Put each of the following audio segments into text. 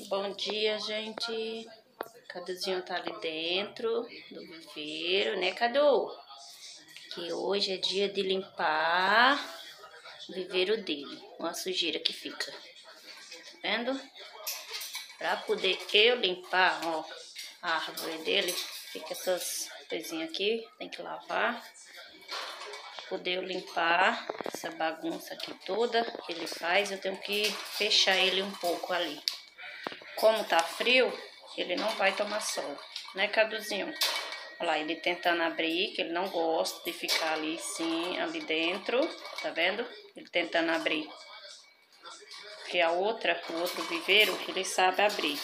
Bom dia, gente. Caduzinho tá ali dentro do viveiro, né, Cadu? Que hoje é dia de limpar o viveiro dele. Uma sujeira que fica. Tá vendo? Pra poder eu limpar, ó, a árvore dele, fica essas coisinhas aqui, tem que lavar poder limpar essa bagunça aqui toda que ele faz, eu tenho que fechar ele um pouco ali. Como tá frio, ele não vai tomar sol, né, Caduzinho? Olha lá, ele tentando abrir, que ele não gosta de ficar ali sim, ali dentro, tá vendo? Ele tentando abrir. Porque a outra, o outro viveiro, ele sabe abrir.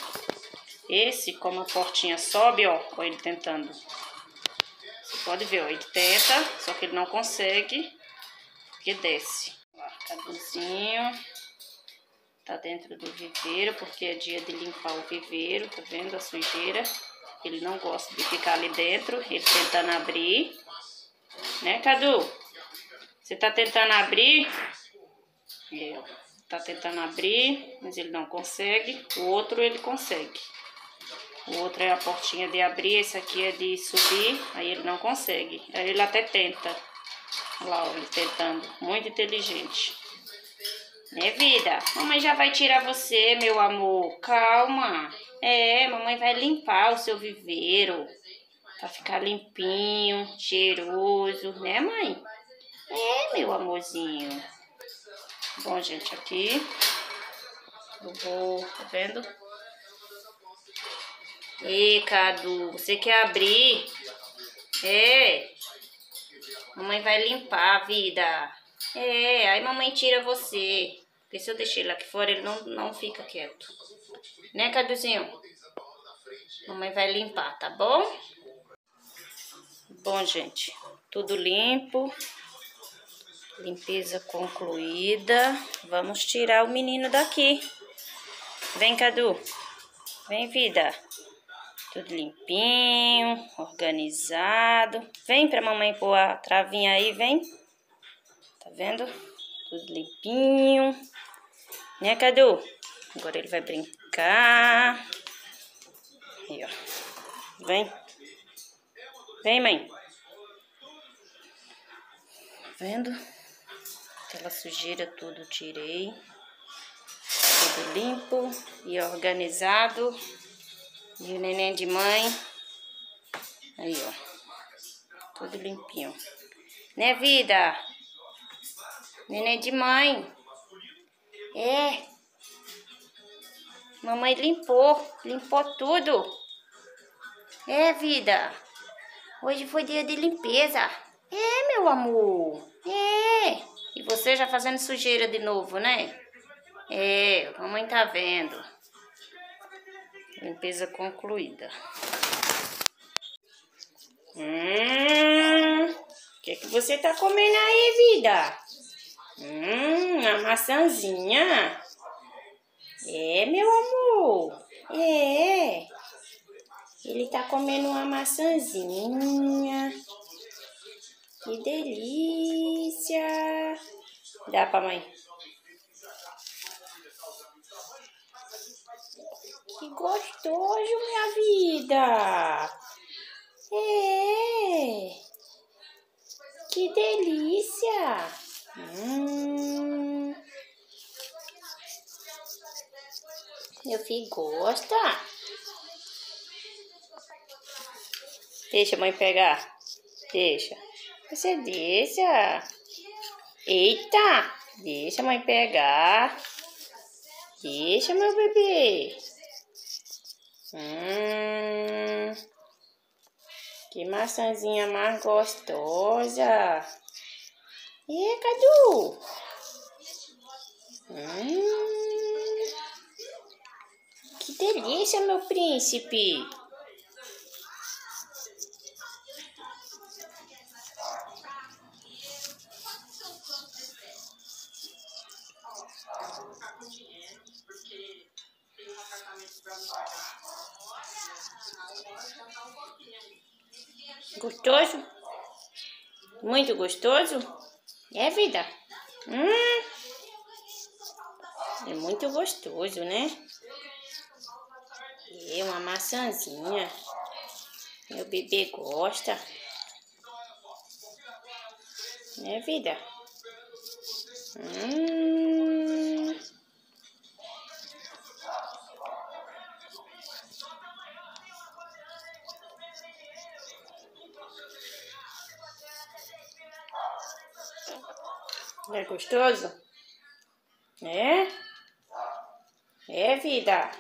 Esse, como a portinha sobe, ó, olha ele tentando Pode ver, ó, ele tenta, só que ele não consegue, porque desce. caduzinho tá dentro do viveiro, porque é dia de limpar o viveiro, tá vendo a sujeira? Ele não gosta de ficar ali dentro, ele tentando abrir. Né, Cadu? Você tá tentando abrir? É, tá tentando abrir, mas ele não consegue. O outro ele consegue. O outro é a portinha de abrir, esse aqui é de subir, aí ele não consegue. Aí ele até tenta. Olha lá, ele tentando. Muito inteligente. Né, vida? Mamãe já vai tirar você, meu amor. Calma. É, mamãe vai limpar o seu viveiro. Pra ficar limpinho, cheiroso, né, mãe? É, meu amorzinho. Bom, gente, aqui eu vou, tá vendo? Ei, Cadu, você quer abrir? É. Mamãe vai limpar a vida. É, aí mamãe tira você. Porque se eu deixar ele aqui fora, ele não, não fica quieto. Né, Caduzinho? Mamãe vai limpar, tá bom? Bom, gente, tudo limpo. Limpeza concluída. Vamos tirar o menino daqui. Vem, Cadu. Vem, vida. Tudo limpinho, organizado. Vem pra mamãe pôr a travinha aí, vem. Tá vendo? Tudo limpinho. Né, Cadu? Agora ele vai brincar. Aí, ó. Vem. Vem, mãe. Tá vendo? Aquela sujeira tudo tirei. Tudo limpo e organizado. E o neném de mãe. Aí, ó. Tudo limpinho. Né, vida? Neném de mãe. É. Mamãe limpou. Limpou tudo. É, vida. Hoje foi dia de limpeza. É, meu amor. É. E você já fazendo sujeira de novo, né? É, mamãe tá vendo. Limpeza concluída. Hum, o que, que você tá comendo aí, vida? Hum, a maçãzinha. É, meu amor. É. Ele tá comendo uma maçãzinha. Que delícia. Dá pra mãe. Que gostoso, minha vida! É! Que delícia! Hum. Meu filho gosta? Deixa a mãe pegar. Deixa. Você deixa. Eita! Deixa a mãe pegar. Deixa, meu bebê. Hum, que maçãzinha mais gostosa. E Cadu? Hum, que delícia, meu príncipe. Gostoso? Muito gostoso? É, vida? Hum, é muito gostoso, né? É uma maçãzinha. Meu bebê gosta. Né, vida? Hum. É gostoso? É? É, vida?